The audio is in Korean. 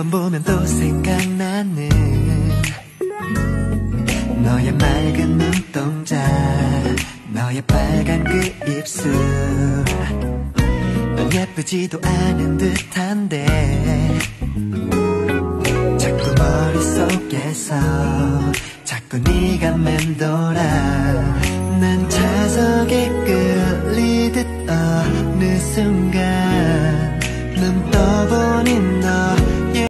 번 보면 또 생각나는 너의 맑은 눈동자 너의 빨간 그 입술. 넌 예쁘지도 않은 듯한데 자꾸 머릿속에서 자꾸 네가 맴돌아. 난 자석에 끌리듯 어느 순간.